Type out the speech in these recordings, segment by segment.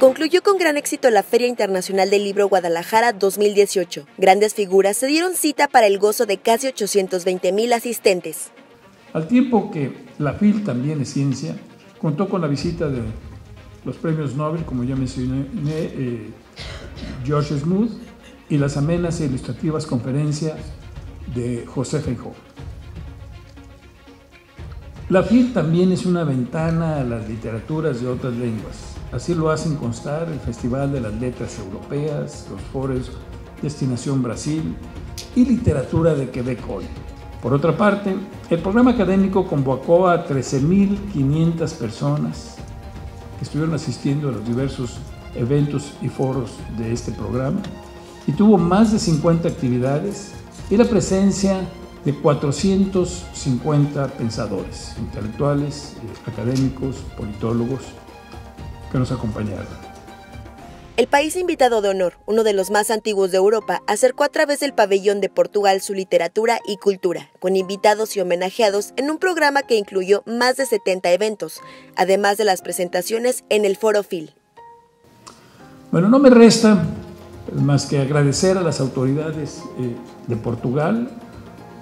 Concluyó con gran éxito la Feria Internacional del Libro Guadalajara 2018. Grandes figuras se dieron cita para el gozo de casi 820 mil asistentes. Al tiempo que la FIL también es ciencia, contó con la visita de los premios Nobel, como ya mencioné, eh, George Smoot, y las amenas e ilustrativas conferencias de José Feijó. La FIL también es una ventana a las literaturas de otras lenguas. Así lo hacen constar el Festival de las Letras Europeas, los foros Destinación Brasil y Literatura de Quebec hoy. Por otra parte, el programa académico convocó a 13.500 personas que estuvieron asistiendo a los diversos eventos y foros de este programa y tuvo más de 50 actividades y la presencia de 450 pensadores, intelectuales, académicos, politólogos, que nos acompañaron. El país invitado de honor, uno de los más antiguos de Europa, acercó a través del pabellón de Portugal su literatura y cultura, con invitados y homenajeados en un programa que incluyó más de 70 eventos, además de las presentaciones en el Foro Phil. Bueno, no me resta más que agradecer a las autoridades eh, de Portugal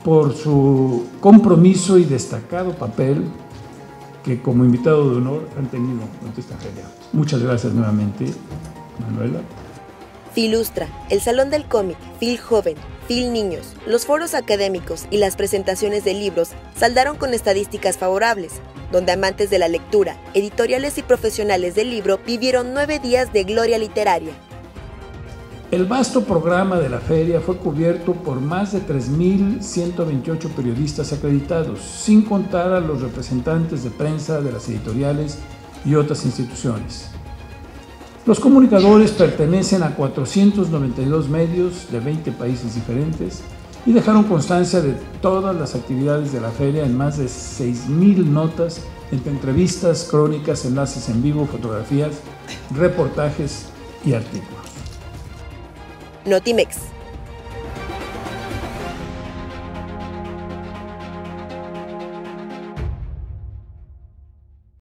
por su compromiso y destacado papel que como invitado de honor han tenido ante esta feria. Muchas gracias nuevamente, Manuela. Filustra, el Salón del Cómic, Fil Joven, Fil Niños, los foros académicos y las presentaciones de libros saldaron con estadísticas favorables, donde amantes de la lectura, editoriales y profesionales del libro vivieron nueve días de gloria literaria. El vasto programa de la feria fue cubierto por más de 3.128 periodistas acreditados, sin contar a los representantes de prensa de las editoriales y otras instituciones. Los comunicadores pertenecen a 492 medios de 20 países diferentes y dejaron constancia de todas las actividades de la feria en más de 6.000 notas entre entrevistas, crónicas, enlaces en vivo, fotografías, reportajes y artículos. Notimex.